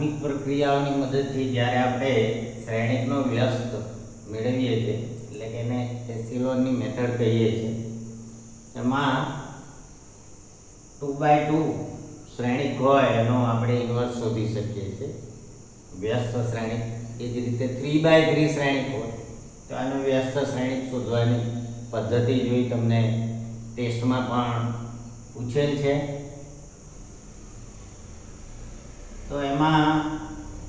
પ્રાથમિક પ્રક્રિયાઓની મદદથી જ્યારે આપણે શ્રેણિકનો વ્યસ્ત મેળવીએ છીએ, એટલે કે એને એસિલોનની મેથડ કહીએ છીએ, એમાં ટુ બાય ટુ શ્રેણિક હોય એનો આપણે ઇન્વર્સ શોધી શકીએ છીએ. વ્યસ્ત શ્રેણિક એ જ રીતે થ્રી બાય થ્રી શ્રેણિક હોય, તો આનો વ્યસ્ત શ્રેણિક શોધવાની પદ્ધતિ જોઈ તમને ટેસ્ટમાં પણ પૂછેલ છે. તો એમાં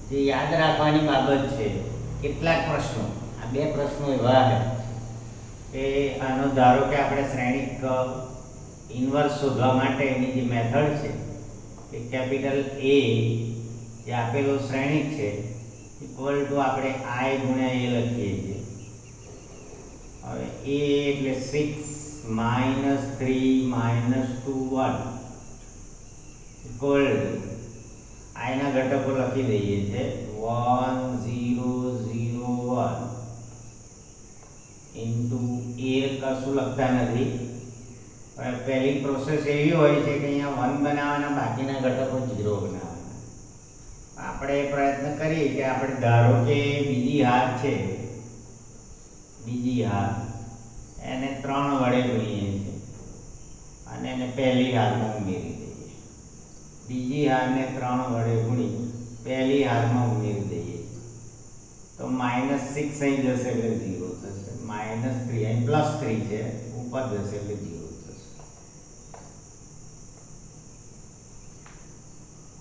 જે યાદ રાખવાની બાબત છે, કેટલાક પ્રશ્નો. આ બે પ્રશ્નો એવા છે કે આનો ધારો કે આપણે શ્રેણિક ઇન્વર્સ શોધવા માટેની જે મેથડ છે, એ કેપિટલ એ જે આપેલો શ્રેણિક છે ઇક્વલ ટુ આપણે આઈ ગુણ્યા એ લખીએ છીએ. હવે એ એટલે six minus three minus two one equal આઈના ઘટકો લખી દઈએ છે. વન ઝીરો ઝીરો વન એ કશું લખતા નથી. પણ પહેલી પ્રોસેસ એવી હોય છે કે અહીંયા વન બનાવવાના બાકીના ઘટકો ઝીરો બનાવવાના. આપણે પ્રયત્ન કરીએ કે આપણે ધારો કે બીજી હાર છે. બીજી હાર. એને ત્રણ વડે ગુણીએ છીએ. અને એને પહેલી હારમાં ઉમેરી દઈએ બીજી હારને ત્રણ વડે ગુણી, પહેલી હારમાં ઉમેરી દઈએ. તો માઇનસ સિક્સ અહીં જશે એટલે ઝીરો થશે. માઇનસ થ્રી અહીં પ્લસ થ્રી છે, ઉપર જશે એટલે ઝીરો થશે.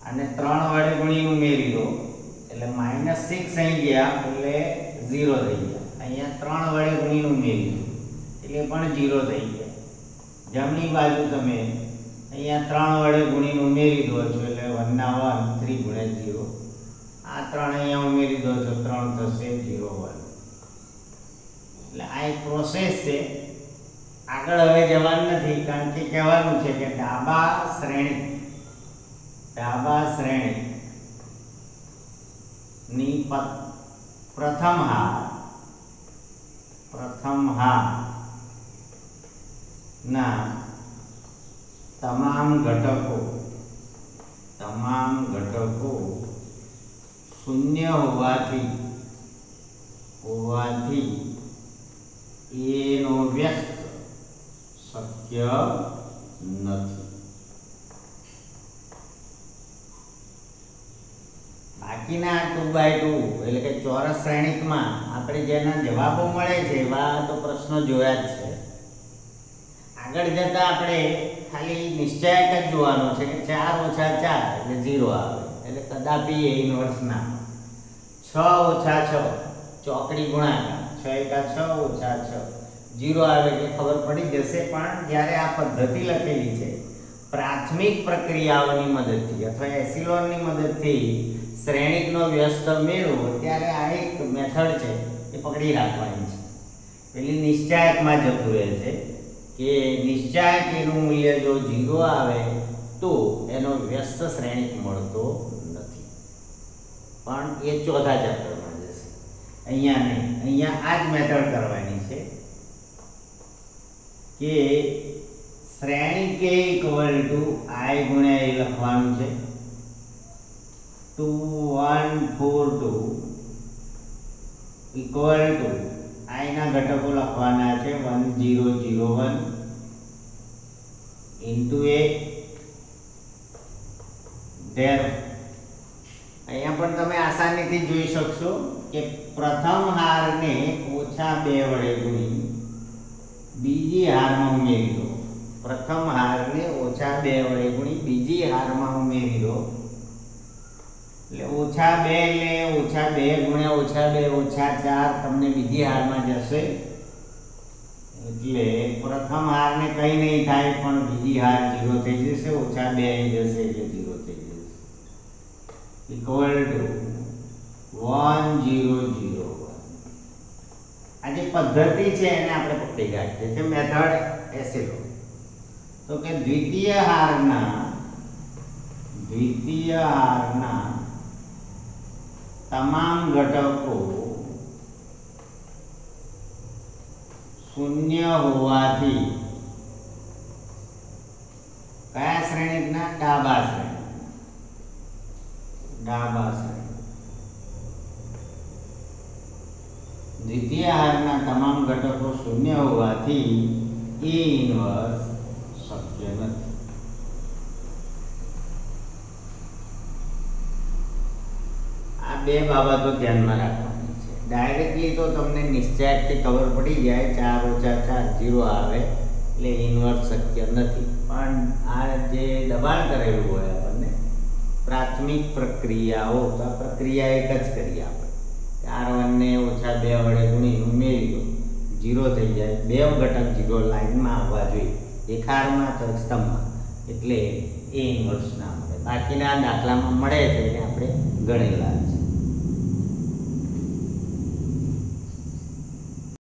અને ત્રણ વડે ગુણી ઉમેરી દો, એટલે માઇનસ સિક્સ અહીં ગયા, એટલે ઝીરો થઈ ગયા. અહીંયા ત્રણ વડે ગુણી ઉમેરી દો, એટલે પણ ઝીરો થઈ ગયા. જમણી બાજુ તમે અહીંયા ત્રણ વડે ગુણીને ઉમેરી દો છો એટલે વનના વન થ્રી ગુણ્યા ઝીરો આ ત્રણ અહીંયા ઉમેરી દો છો, ત્રણ થશે ઝીરો વન એટલે આ એક પ્રોસેસ છે. આગળ હવે જવાનું નથી, કારણ કે કહેવાનું છે કે ડાબા શ્રેણી ડાબા શ્રેણી ની પ્રથમ હાર પ્રથમ હાર ના તમામ ઘટકો તમામ ઘટકો શૂન્ય હોવાથી હોવાથી એનો વ્યસ્ત શક્ય નથી. બાકીના ટુ બાય ટુ એટલે કે ચોરસ શ્રેણીકમાં આપણે જેના જવાબો મળે છે એવા તો પ્રશ્નો જોયા જ છે. આગળ જતા આપણે ખાલી નિશ્ચયક જ જોવાનો છે કે ચાર ઓછા ચાર એટલે ઝીરો આવે. એટલે કદાપી એ ઇન્વર્સ ના છ ઓછા છ, ચોકડી ગુણાકાર. છ એકા છ ઓછા છ. ઝીરો આવે એટલે ખબર પડી જશે, પણ જ્યારે આ પદ્ધતિ લખેલી છે, પ્રાથમિક પ્રક્રિયાઓની મદદથી અથવા એસિલોનની મદદથી શ્રેણિકનો વ્યસ્ત મેળવો, ત્યારે આ એક મેથડ છે એ પકડી રાખવાની છે. પેલી નિશ્ચાયકમાં જતું રહે છે. કે નિશ્ચાયક એનું મૂલ્ય જો ઝીરો આવે, તો એનો વ્યસ્ત શ્રેણિક મળતો નથી. પણ એ ચોથા ચેપ્ટરમાં જશે. અહીંયા નહીં, અહીંયા આ જ મેથડ કરવાની છે કે શ્રેણી કે ઇક્વલ ટુ આઈ ગુણ્યા એ લખવાનું છે. Two one four two equal to આઈના ઘટકો લખવાના છે one zero zero one into A there અહીંયા પણ તમે આસાનીથી જોઈ શકશો કે પ્રથમ હારને ઓછા બે વડે ગુણી બીજી હારમાં ઉમેરી દો પ્રથમ હારને ઓછા બે વડે ગુણી, બીજી હારમાં ઉમેરી દો ઓછા બે એટલે ઓછા બે ગુણ્યા ઓછા બે ઓછા ચાર તમને બીજી હારમાં જશે. એટલે પ્રથમ હારને કંઈ નહીં થાય, પણ બીજી હાર ઝીરો થઈ જશે, ઓછા બે જશે એટલે ઝીરો થઈ જશે. Equal to one zero zero આ જે પદ્ધતિ છે એને આપણે પકડી રાખીએ. છે મેથડ એસેલો તો કે દ્વિતીય હારના દ્વિતીય હારના તમામ ઘટકો શૂન્ય હોવાથી કયા શ્રેણી શ્રેણીકના? ડાબા શ્રેણી ડાબા શ્રેણી દ્વિતીય હારના તમામ ઘટકો શૂન્ય હોવાથી ઇનવર્સ શક્ય નથી આ બે બાબતો ધ્યાનમાં રાખવાની છે. ડાયરેક્ટલી તો તમને નિશ્ચયથી ખબર પડી જાય ચાર ઓછા ચાર જીરો આવે, એટલે ઇનવર્સ શક્ય નથી. પણ આ જે દબાણ કરેલું હોય આપણને, પ્રાથમિક પ્રક્રિયાઓ, તો આ પ્રક્રિયા એક જ કરીએ આપણે. ચાર વનને ઓછા બે વડે ગુણી ઉમેરી જીરો થઈ જાય. બે ઘટક જીરો લાઈનમાં આવવા જોઈએ. દેખાડમાં તો સ્તંભમાં. એટલે એ ઇન્વર્સ ના મળે. બાકીના દાખલામાં મળે છે એટલે આપણે ગણેલા છે.